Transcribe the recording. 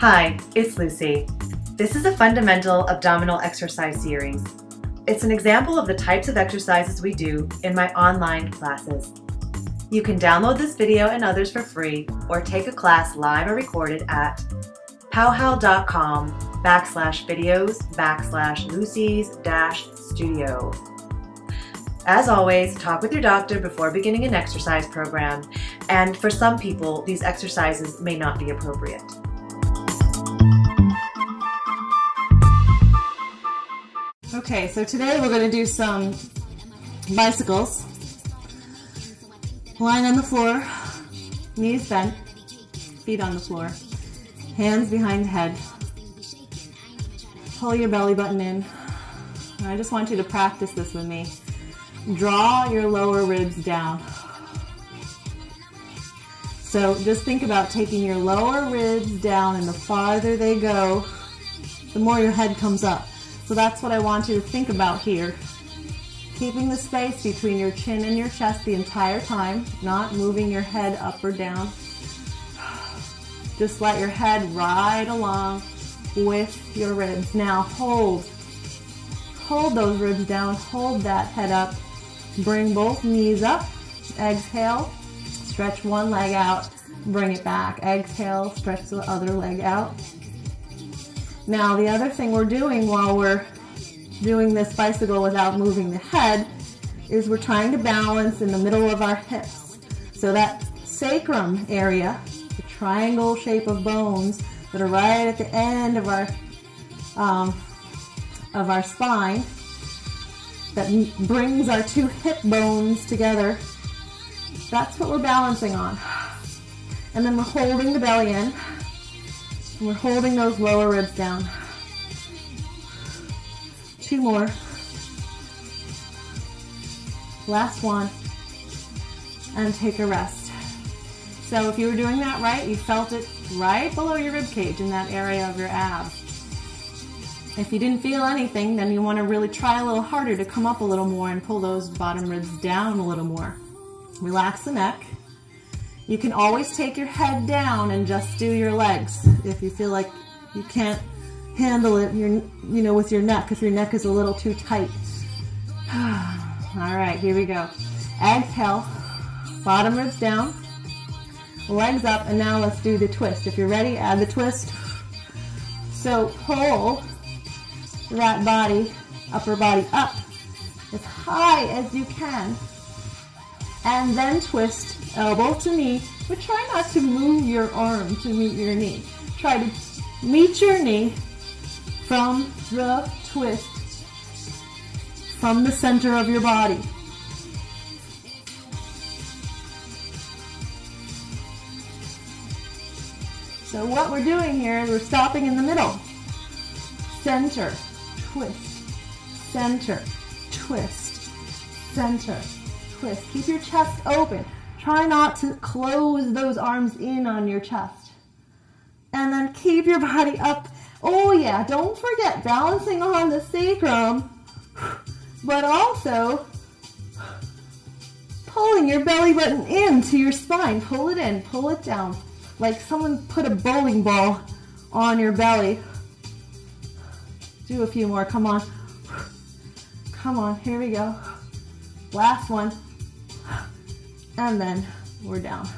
Hi, it's Luci. This is a fundamental abdominal exercise series. It's an example of the types of exercises we do in my online classes. You can download this video and others for free or take a class live or recorded at powwow.com backslash videos backslash Luci's dash studio. As always, talk with your doctor before beginning an exercise program, and for some people, these exercises may not be appropriate. Okay, so today we're going to do some bicycles. Lying on the floor, knees bent, feet on the floor, hands behind the head. Pull your belly button in. I just want you to practice this with me. Draw your lower ribs down. So just think about taking your lower ribs down and the farther they go, the more your head comes up. So that's what I want you to think about here. Keeping the space between your chin and your chest the entire time, not moving your head up or down. Just let your head ride along with your ribs. Now hold. Hold those ribs down, hold that head up. Bring both knees up. Exhale, stretch one leg out, bring it back. Exhale, stretch the other leg out. Now the other thing we're doing while we're doing this bicycle without moving the head is we're trying to balance in the middle of our hips. So that sacrum area, the triangle shape of bones that are right at the end of our um, of our spine, that brings our two hip bones together. That's what we're balancing on. And then we're holding the belly in. We're holding those lower ribs down. Two more. Last one. And take a rest. So if you were doing that right, you felt it right below your rib cage in that area of your abs. If you didn't feel anything, then you want to really try a little harder to come up a little more and pull those bottom ribs down a little more. Relax the neck. You can always take your head down and just do your legs if you feel like you can't handle it your, you know, with your neck, if your neck is a little too tight. All right, here we go. Exhale, bottom ribs down, legs up, and now let's do the twist. If you're ready, add the twist. So pull that body, upper body up as high as you can, and then twist elbow to knee, but try not to move your arm to meet your knee. Try to meet your knee from the twist, from the center of your body. So what we're doing here is we're stopping in the middle. Center, twist, center, twist, center, twist. Keep your chest open. Try not to close those arms in on your chest. And then keep your body up. Oh yeah, don't forget balancing on the sacrum, but also pulling your belly button into your spine. Pull it in, pull it down. Like someone put a bowling ball on your belly. Do a few more, come on. Come on, here we go. Last one and then we're down.